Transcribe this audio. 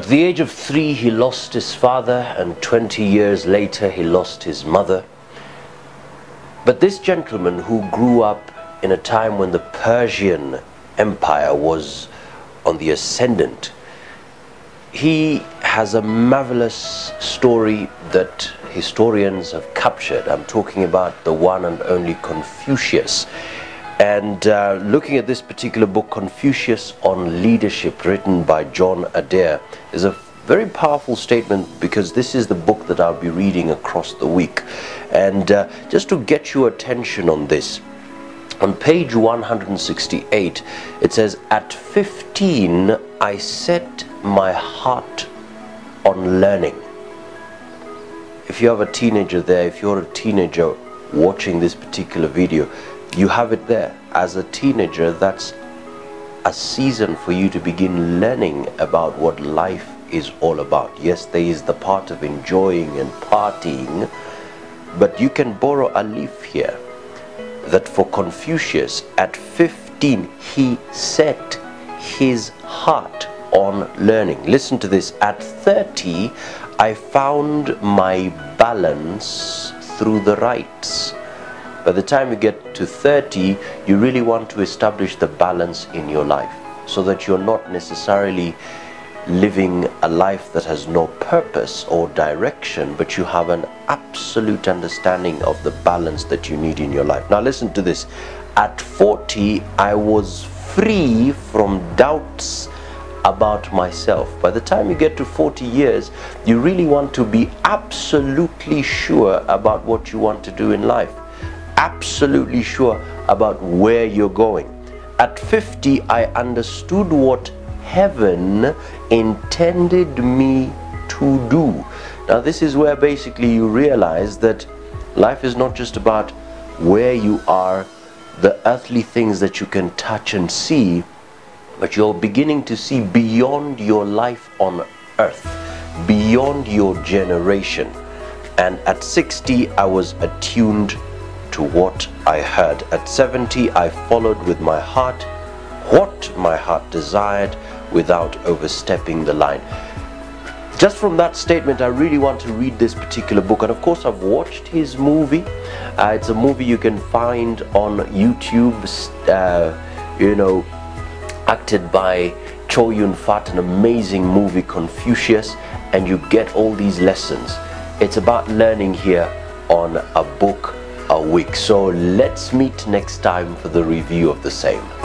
At the age of three, he lost his father, and 20 years later, he lost his mother. But this gentleman who grew up in a time when the Persian Empire was on the ascendant, he has a marvelous story that historians have captured. I'm talking about the one and only Confucius. And uh, looking at this particular book, Confucius on Leadership, written by John Adair, is a very powerful statement because this is the book that I'll be reading across the week. And uh, just to get your attention on this, on page 168, it says, At 15, I set my heart on learning. If you have a teenager there, if you're a teenager watching this particular video, you have it there. As a teenager, that's a season for you to begin learning about what life is all about. Yes, there is the part of enjoying and partying, but you can borrow a leaf here that for Confucius at 15 he set his heart on learning. Listen to this. At 30 I found my balance through the rites. By the time you get to 30, you really want to establish the balance in your life so that you're not necessarily living a life that has no purpose or direction, but you have an absolute understanding of the balance that you need in your life. Now, listen to this. At 40, I was free from doubts about myself. By the time you get to 40 years, you really want to be absolutely sure about what you want to do in life, absolutely sure about where you're going. At 50, I understood what heaven intended me to do. Now, this is where basically you realize that life is not just about where you are, the earthly things that you can touch and see, but you're beginning to see beyond your life on earth, beyond your generation. And at 60, I was attuned to what I heard. At 70, I followed with my heart what my heart desired without overstepping the line. Just from that statement, I really want to read this particular book. And of course, I've watched his movie. Uh, it's a movie you can find on YouTube, uh, you know, acted by Chow Yun Fat, an amazing movie, Confucius. And you get all these lessons. It's about learning here on a book a week. So let's meet next time for the review of the same.